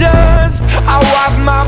dust. I wipe my